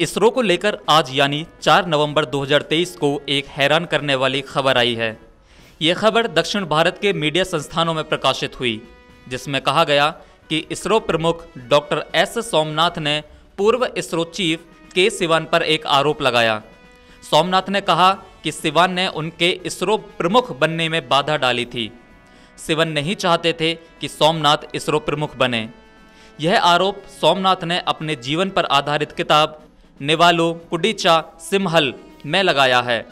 इसरो को लेकर आज यानी 4 नवंबर 2023 को एक हैरान करने वाली खबर आई है। ये खबर दक्षिण भारत के मीडिया संस्थानों में प्रकाशित हुई, जिसमें कहा गया कि इसरो प्रमुख डॉक्टर एस सोमनाथ ने पूर्व इसरो चीफ के सिवान पर एक आरोप लगाया। सोमनाथ ने कहा कि सिवान ने उनके इसरो प्रमुख बनने में बाधा डाली थी। सिवन नहीं चाहते थे कि सोमनाथ इसरो प्रमुख बने। यह आरोप सोमनाथ ने अपने जीवन पर आधारित किताब निवालो कुडीचा सिमहल में लगाया है।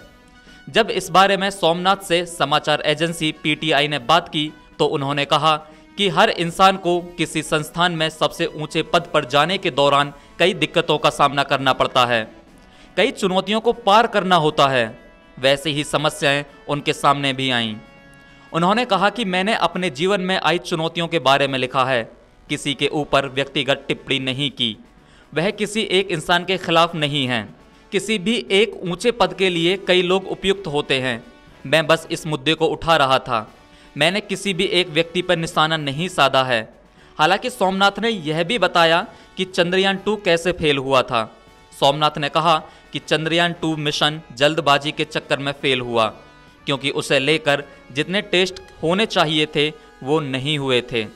जब इस बारे में सोमनाथ से समाचार एजेंसी पीटीआई ने बात की तो उन्होंने कहा कि हर इंसान को किसी संस्थान में सबसे ऊँचे पद पर जाने के दौरान कई दिक्कतों का सामना करना पड़ता है। कई चुनौतियों को पार करना होता है। वैसे ही समस्याएँ उनके सामने भी आईं। उन्होंने कहा कि मैंने अपने जीवन में आई चुनौतियों के बारे में लिखा है। किसी के ऊपर व्यक्तिगत टिप्पणी नहीं की। वह किसी एक इंसान के खिलाफ नहीं है। किसी भी एक ऊँचे पद के लिए कई लोग उपयुक्त होते हैं। मैं बस इस मुद्दे को उठा रहा था। मैंने किसी भी एक व्यक्ति पर निशाना नहीं साधा है। हालाँकि सोमनाथ ने यह भी बताया कि चंद्रयान टू कैसे फेल हुआ था। सोमनाथ ने कहा कि चंद्रयान टू मिशन जल्दबाजी के चक्कर में फेल हुआ, क्योंकि उसे लेकर जितने टेस्ट होने चाहिए थे, वो नहीं हुए थे।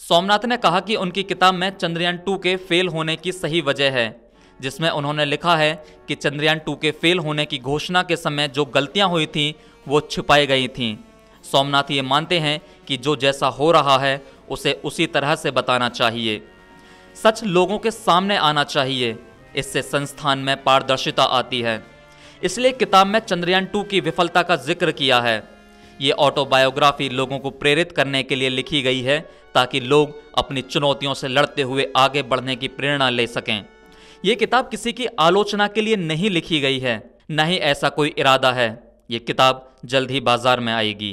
सोमनाथ ने कहा कि उनकी किताब में चंद्रयान टू के फेल होने की सही वजह है, जिसमें उन्होंने लिखा है कि चंद्रयान टू के फेल होने की घोषणा के समय जो गलतियाँ हुई थीं, वो छिपाई गई थीं। सोमनाथ ये मानते हैं कि जो जैसा हो रहा है, उसे उसी तरह से बताना चाहिए। सच लोगों के सामने आना चाहिए, इससे संस्थान में पारदर्शिता आती है। इसलिए किताब में चंद्रयान टू की विफलता का ज़िक्र किया है। ये ऑटोबायोग्राफी लोगों को प्रेरित करने के लिए लिखी गई है ताकि लोग अपनी चुनौतियों से लड़ते हुए आगे बढ़ने की प्रेरणा ले सकें। ये किताब किसी की आलोचना के लिए नहीं लिखी गई है, न ही ऐसा कोई इरादा है। ये किताब जल्द ही बाज़ार में आएगी।